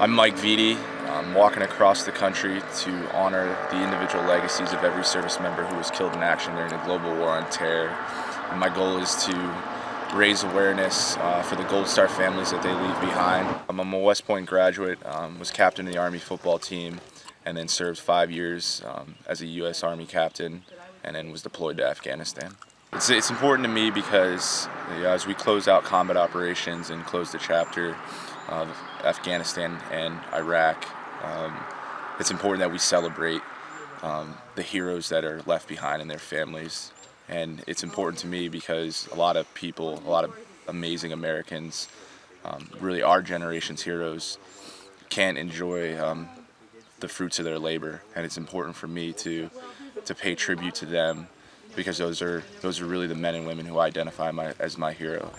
I'm Mike Viti. I'm walking across the country to honor the individual legacies of every service member who was killed in action during the global war on terror. And my goal is to raise awareness uh, for the Gold Star families that they leave behind. I'm a West Point graduate, um, was captain of the Army football team, and then served five years um, as a U.S. Army captain, and then was deployed to Afghanistan. It's, it's important to me because as we close out combat operations and close the chapter, of Afghanistan and Iraq. Um, it's important that we celebrate um, the heroes that are left behind and their families. And it's important to me because a lot of people, a lot of amazing Americans, um, really our generation's heroes, can't enjoy um, the fruits of their labor. And it's important for me to, to pay tribute to them because those are, those are really the men and women who identify my, as my hero.